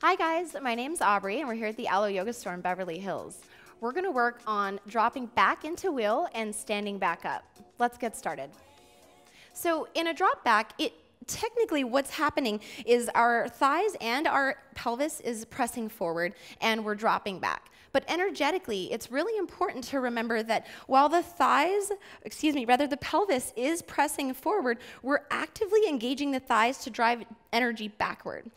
Hi guys, my name's Aubry and we're here at the Alo Yoga Store in Beverly Hills. We're gonna work on dropping back into wheel and standing back up. Let's get started. So in a drop back, it technically what's happening is our thighs and our pelvis is pressing forward and we're dropping back. But energetically, it's really important to remember that while the thighs, excuse me, rather the pelvis is pressing forward, we're actively engaging the thighs to drive energy backward.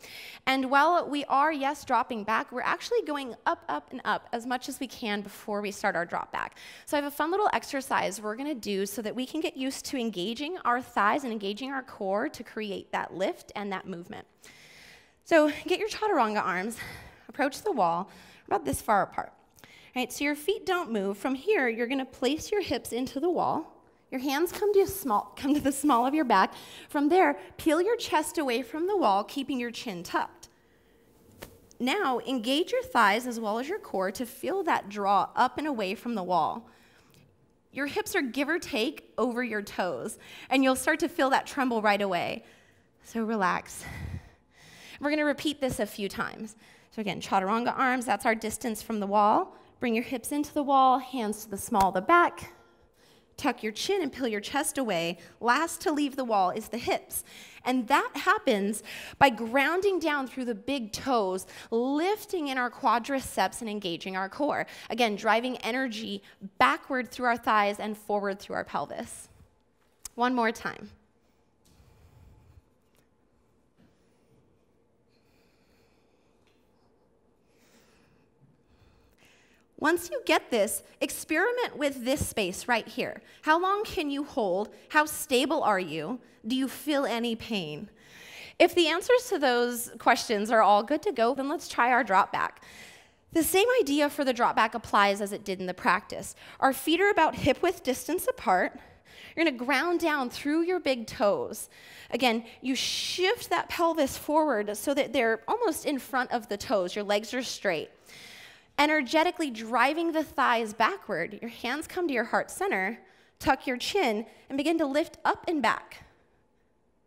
And while we are, yes, dropping back, we're actually going up, up, and up as much as we can before we start our drop back. So I have a fun little exercise we're gonna do so that we can get used to engaging our thighs and engaging our core to create that lift and that movement. So get your chaturanga arms, approach the wall, about this far apart. Right, so your feet don't move. From here, you're going to place your hips into the wall. Your hands come to, small, come to the small of your back. From there, peel your chest away from the wall, keeping your chin tucked. Now, engage your thighs as well as your core to feel that draw up and away from the wall. Your hips are give or take over your toes, and you'll start to feel that tremble right away. So relax. We're going to repeat this a few times. So again, chaturanga arms, that's our distance from the wall. Bring your hips into the wall, hands to the small of the back. Tuck your chin and peel your chest away. Last to leave the wall is the hips. And that happens by grounding down through the big toes, lifting in our quadriceps and engaging our core. Again, driving energy backward through our thighs and forward through our pelvis. One more time. Once you get this, experiment with this space right here. How long can you hold? How stable are you? Do you feel any pain? If the answers to those questions are all good to go, then let's try our drop back. The same idea for the drop back applies as it did in the practice. Our feet are about hip width distance apart. You're gonna ground down through your big toes. Again, you shift that pelvis forward so that they're almost in front of the toes. Your legs are straight energetically driving the thighs backward. Your hands come to your heart center, tuck your chin, and begin to lift up and back.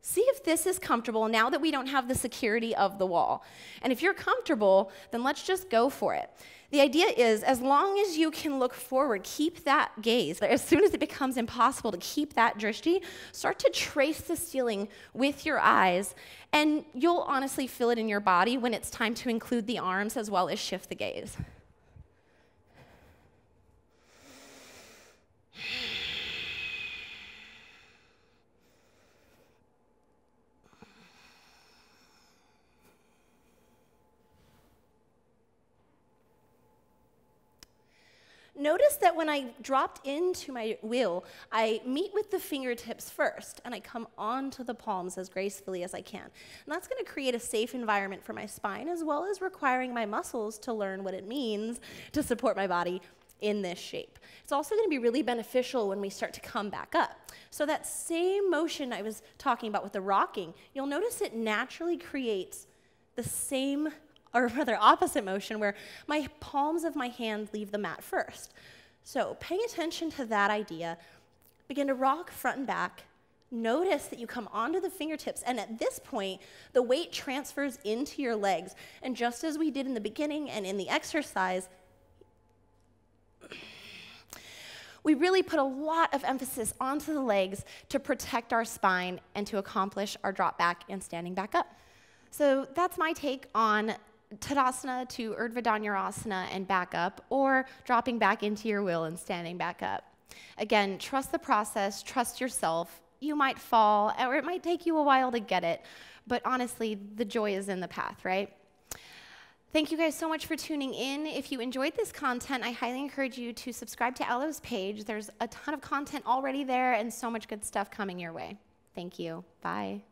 See if this is comfortable now that we don't have the security of the wall. And if you're comfortable, then let's just go for it. The idea is as long as you can look forward, keep that gaze. As soon as it becomes impossible to keep that drishti, start to trace the ceiling with your eyes, and you'll honestly feel it in your body when it's time to include the arms as well as shift the gaze. Notice that when I dropped into my wheel, I meet with the fingertips first, and I come onto the palms as gracefully as I can. And that's going to create a safe environment for my spine, as well as requiring my muscles to learn what it means to support my body in this shape. It's also going to be really beneficial when we start to come back up. So that same motion I was talking about with the rocking, you'll notice it naturally creates the same or rather opposite motion where my palms of my hand leave the mat first. So paying attention to that idea, begin to rock front and back. Notice that you come onto the fingertips, and at this point, the weight transfers into your legs. And just as we did in the beginning and in the exercise, we really put a lot of emphasis onto the legs to protect our spine and to accomplish our drop back and standing back up. So that's my take on Tadasana to Urdhva Dhanurasana and back up, or dropping back into your wheel and standing back up. Again, trust the process, trust yourself. You might fall, or it might take you a while to get it, but honestly, the joy is in the path, right? Thank you guys so much for tuning in. If you enjoyed this content, I highly encourage you to subscribe to Alo's page. There's a ton of content already there and so much good stuff coming your way. Thank you. Bye.